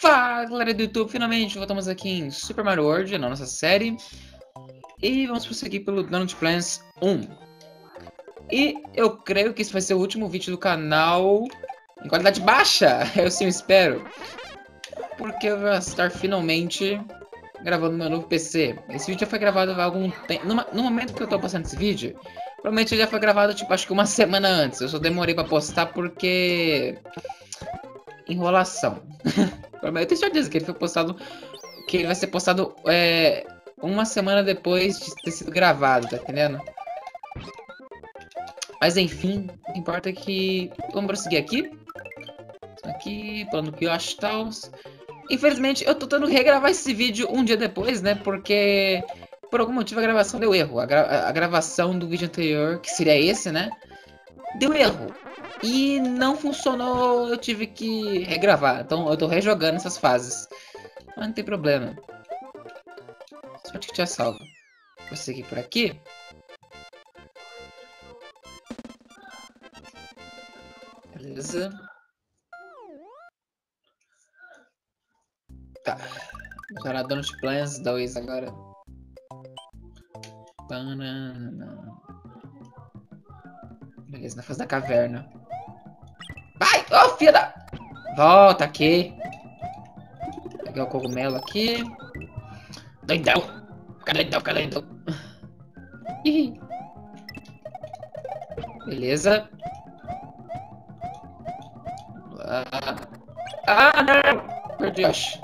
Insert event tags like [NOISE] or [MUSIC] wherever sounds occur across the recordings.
Fala galera do YouTube, finalmente voltamos aqui em Super Mario World, na nossa série. E vamos prosseguir pelo Donut Plans 1 E eu creio que esse vai ser o último vídeo do canal em qualidade baixa, [LAUGHS] eu sim espero. Porque eu vou estar finalmente gravando meu novo PC Esse vídeo já foi gravado há algum tempo, no, momento que eu tô postando esse vídeo Provavelmente já foi gravado, tipo, acho que uma semana antes. Eu só demorei pra postar porque... Enrolação [LAUGHS] Eu tenho certeza que ele foi postado. Que ele vai ser postado é, uma semana depois de ter sido gravado, tá entendendo? Mas enfim, o que importa é que. Vamos prosseguir aqui. Aqui, plano Piostals. Infelizmente, eu tô tentando regravar esse vídeo um dia depois, né? Porque por algum motivo a gravação deu erro. A, gra a gravação do vídeo anterior, que seria esse, né? Deu erro. E não funcionou, eu tive que regravar. Então eu tô rejogando essas fases. Mas não tem problema. Sorte que tinha salvo. Vou seguir por aqui. Beleza. Tá. Usar Donut Plans 2 agora. Banana. Beleza, na fase da caverna. Vai! Ô, oh, filha da... Volta aqui. Pegar o cogumelo aqui. Doidão. Fica doidão, fica doidão. Beleza. Ah, não! Perdi, acho.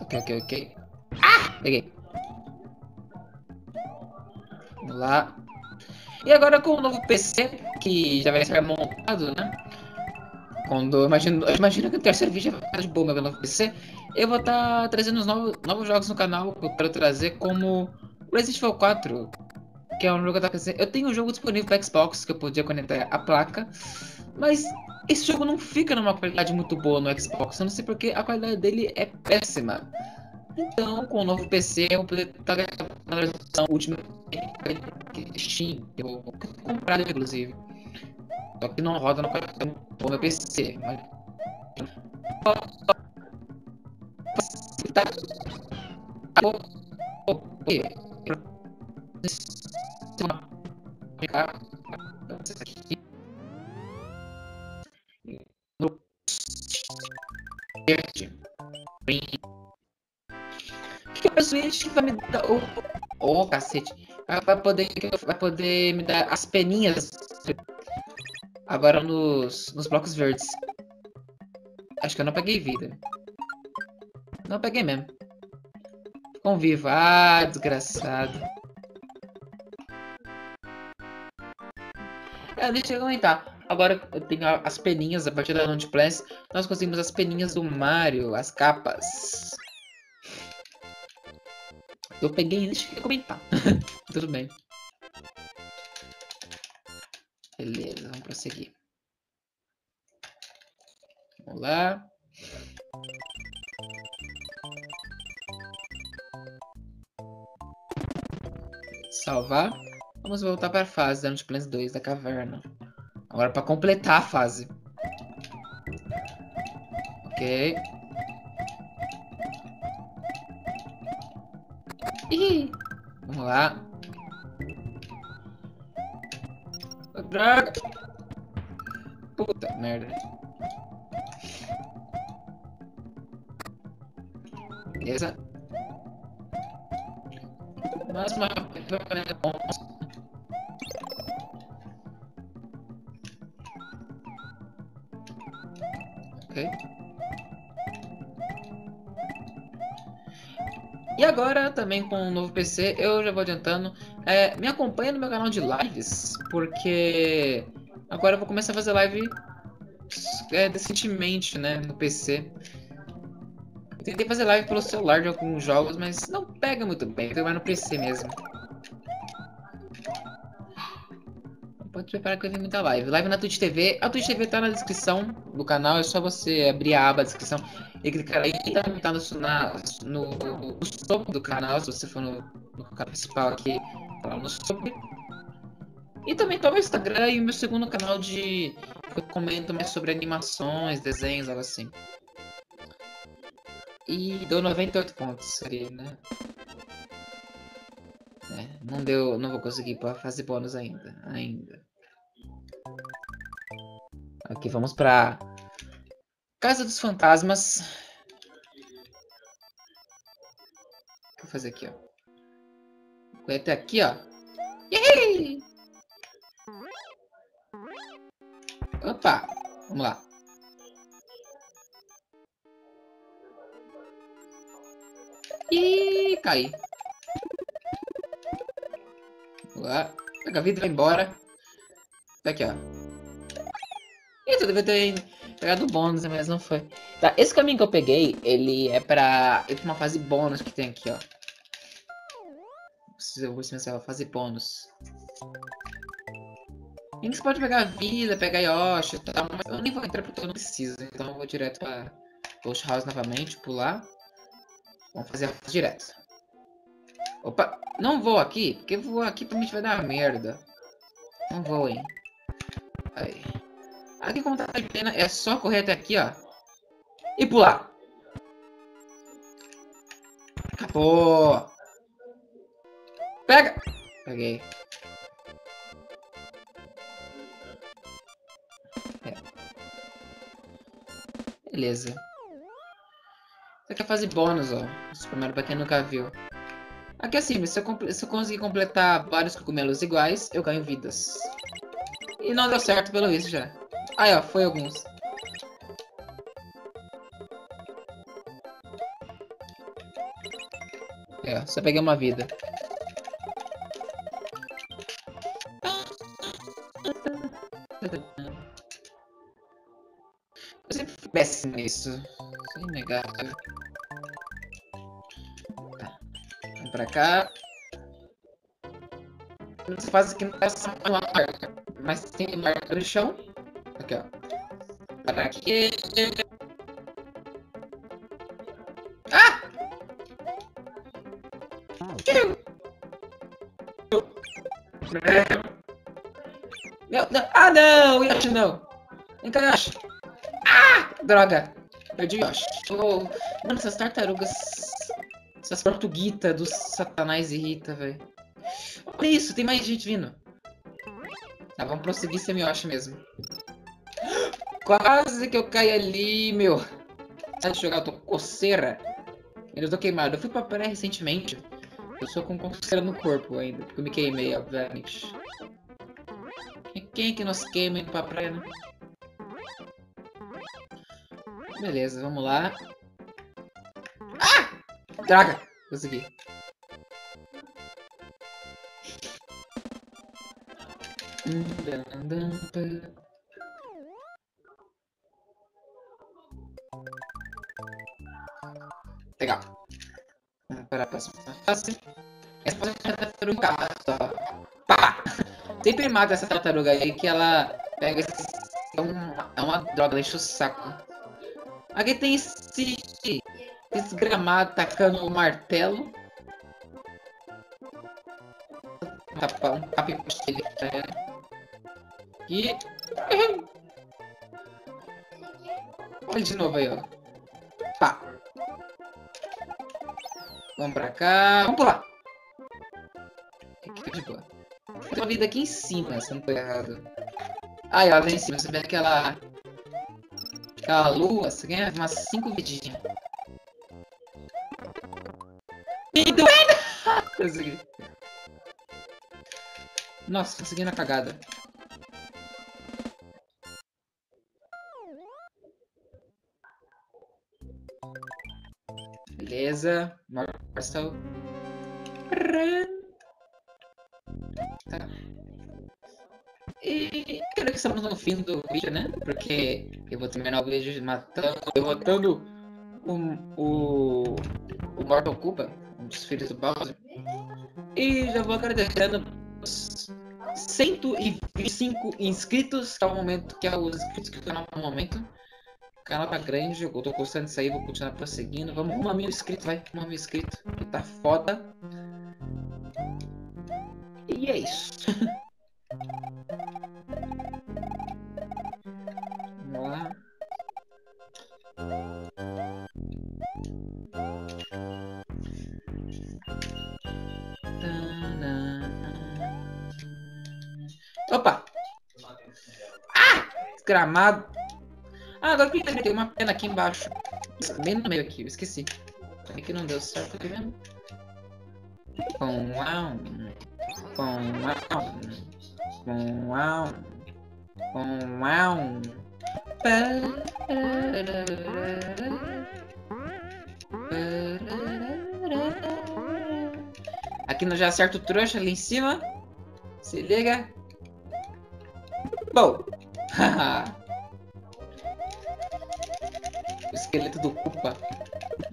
Ok, ok, ok. Ah! Peguei. Vamos lá. E agora com o novo PC, que já vai ser montado, né? Quando eu imagino, eu imagino que o terceiro vídeo ficar de boa meu novo PC, eu vou estar tá trazendo os novos, novos jogos no canal para trazer como Resident Evil 4, que é um jogo da PC. Eu tenho um jogo disponível para Xbox que eu podia conectar a placa, mas esse jogo não fica numa qualidade muito boa no Xbox. Eu não sei porque a qualidade dele é péssima. Então, com o novo PC, eu vou poder estar tá na versão última Steam. Eu vou comprar, inclusive. Só que não roda no meu PC. Mas... que o Switch vai me dar. Oh, oh, cacete. Vai poder, vai poder me dar as peninhas. Agora nos, nos blocos verdes. Acho que eu não peguei vida. Não peguei mesmo. Conviva. Ah, desgraçado. É, deixa eu comentar. Agora eu tenho as peninhas, a partir da Note Plans, nós conseguimos as peninhas do Mario, as capas. Eu peguei deixa eu comentar. [LAUGHS] Tudo bem. Prosseguir. Vamos lá. Salvar. Vamos voltar para a fase da Plans 2 da caverna. Agora para completar a fase. Ok. Ih, vamos lá. Droga! Puta merda. Beleza. Mais uma Ok. E agora, também com o novo PC, eu já vou adiantando, é, me acompanha no meu canal de lives, porque agora eu vou começar a fazer live é, decentemente, né, no PC. Tentei fazer live pelo celular de alguns jogos, mas não pega muito bem, então vai no PC mesmo. Pode preparar que eu muita live. Live na Twitch TV. A Twitch TV tá na descrição do canal. É só você abrir a aba descrição e clicar aí. Também tá no, no, no, no do canal. Se você for no, no canal principal aqui, tá lá no sobre. E também tá o Instagram e meu segundo canal de. Eu comento mais sobre animações, desenhos, algo assim. E deu 98 pontos, seria, né? É, não deu. Não vou conseguir para fazer bônus ainda. Ainda. Aqui, vamos pra Casa dos Fantasmas. Vou fazer aqui, ó. Até aqui, ó. Yay! Opa! Vamos lá. Ih, caí. Lá. Pega a vida e vai embora. Tá aqui, ó. Ih, tu devia ter pegado bônus, mas não foi. Tá, esse caminho que eu peguei, ele é pra ir pra uma fase bônus que tem aqui, ó. Eu vou começar a fase bônus. E você pode pegar a vida, pegar Yoshi e tal, mas eu nem vou entrar porque eu não preciso. Então eu vou direto pra Ghost House novamente, pular. Vamos fazer a direto. Opa, não vou aqui, porque voar aqui pra mim vai dar merda. Não vou, hein. Aí. Aqui como tá de pena, é só correr até aqui, ó. E pular. Acabou. Pega. Peguei. Beleza. Isso aqui é fase bônus, ó. Super pra quem nunca viu. Aqui assim, se eu, se eu conseguir completar vários cogumelos iguais, eu ganho vidas. E não deu certo pelo visto já. Aí, ó, foi alguns. É, só peguei uma vida. Péssimo isso. Isso é inegável. Tá. Vamos pra cá. Você faz aqui não essa uma marca. Mas tem marca no chão. Aqui, ó. Para aqui. Ah! Não, não. Ah, não! Yoshi, não! Encaixa! Droga! Perdi Yoshi. Oh, mano, essas tartarugas. Essas portuguitas do satanás irrita, velho. Olha isso, tem mais gente vindo. Tá, vamos prosseguir sem Yoshi mesmo. Quase que eu caí ali, meu. Sai de jogar, eu tô coceira. Eu tô queimado. Eu fui pra praia recentemente. Eu sou com coceira no corpo ainda, porque eu me queimei, obviamente. Quem é que nos queima indo pra praia, né? Beleza, vamos lá. Ah! Droga! Consegui. Legal. Vamos para a próxima fase. Essa fase é uma tartaruga só. Pá! Sempre mata essa tartaruga aí que ela pega esse... É uma, é uma droga, enche o saco. Aqui tem esse desgramado tacando o martelo. Tapão, tapão E. [LAUGHS] Olha de novo aí, ó. Pá. Vamos pra cá. Vamos pular. Aqui, de boa. Tem uma vida aqui em cima, se não tô errado. Aí, ó, lá em cima. Você vê aquela a lua, você ganha umas 5 vidinhas. [LAUGHS] Consegui. Nossa, consegui na cagada. Beleza. Marcel. Tá. E creio que estamos no fim do vídeo, né? Porque eu vou terminar o vídeo matando, derrotando o, o, o Mortal Kombat, um dos filhos do Bowser. E já vou agradecendo os 125 inscritos, que é o momento, que é os inscritos que estão no momento. O canal tá grande, eu tô gostando disso aí, vou continuar prosseguindo. Vamos, uma mil inscritos, vai, uma mil inscritos, que tá foda. E é isso. [LAUGHS] Desgramado. Ah, agora que eu tem uma pena aqui embaixo. Bem no meio aqui, eu esqueci. É que não deu certo aqui mesmo. Aqui nós já acerta o trouxa ali em cima. Se liga. Bom. [LAUGHS] o esqueleto do Koopa.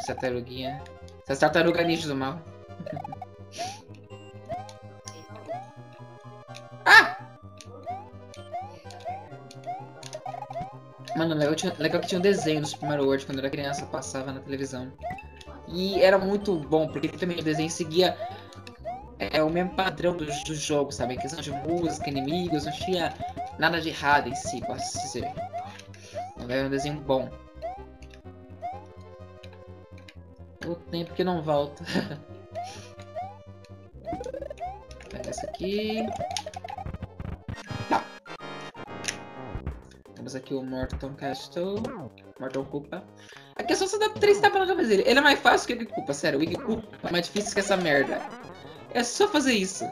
Tartaruguinha. Essa tartaruga ninja do mal. [LAUGHS] ah! Mano, legal, tinha, legal que tinha um desenho do Super Mario World quando eu era criança, passava na televisão. E era muito bom, porque também o desenho seguia é, o mesmo padrão do, do jogo, sabe? Em questão de música, inimigos, não tinha nada de errado em si, posso dizer. É um desenho bom. O tempo que não volta. [LAUGHS] Pega essa aqui. Tá. Temos aqui o Morton Castle. Morton Koopa. A questão é só dá três tapas na cabeça dele. Ele é mais fácil que o Wig Koopa, sério. O Wig Koopa é mais difícil que essa merda. É só fazer isso.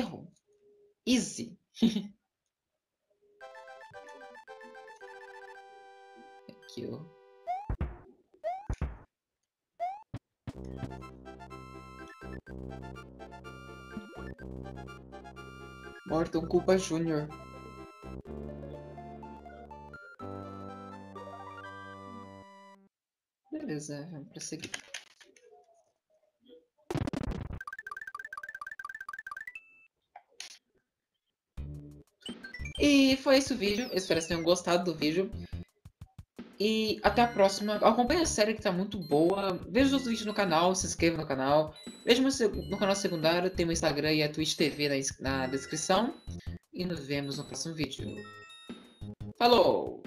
Erro. Easy. [LAUGHS] Aqui, ó. Morton Culpa Júnior. Beleza, vamos prosseguir. E foi esse o vídeo. Eu espero que vocês tenham gostado do vídeo. E até a próxima. Acompanhe a série que tá muito boa. Veja os outros vídeos no canal, se inscreva no canal. Veja no canal secundário, tem o Instagram e a Twitch TV na, na descrição. E nos vemos no próximo vídeo. Falou!